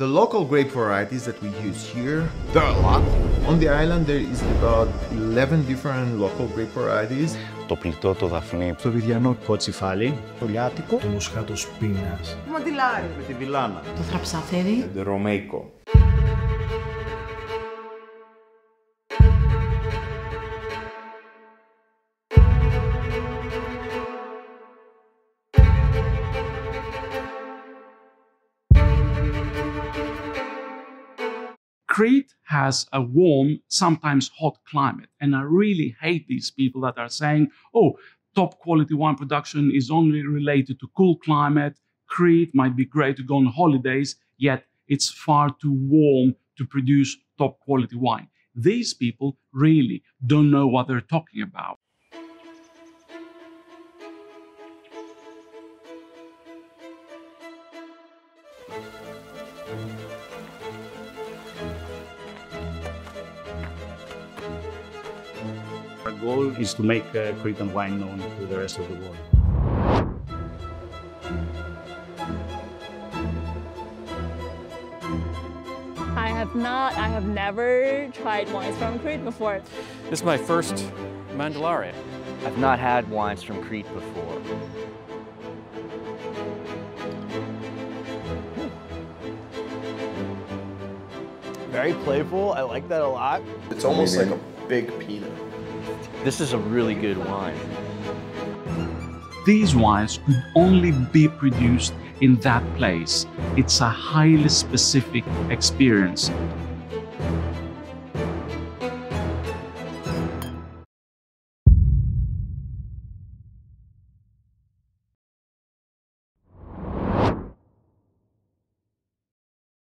The local grape varieties that we use here. On the island there is about 11 different local grape varieties. Το πλητό, το δαφνί. Το βιδιανό κοτσιφάλι. Το λιάτικο. Το μουσχάτο σπίνας. Το μαντιλάρι. Με τη βιλάνα. Το θραψαφέρι. Ε, το ρωμαϊκό. Crete has a warm, sometimes hot climate. And I really hate these people that are saying, oh, top quality wine production is only related to cool climate. Crete might be great to go on holidays, yet it's far too warm to produce top quality wine. These people really don't know what they're talking about. Our goal is to make uh, Cretan wine known to the rest of the world. I have not, I have never tried wines from Crete before. This is my first Mandilari. I've not had wines from Crete before. Very playful. I like that a lot. It's almost like a big peanut. This is a really good wine. These wines could only be produced in that place. It's a highly specific experience.